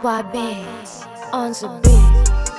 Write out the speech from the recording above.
Why bands on the beat?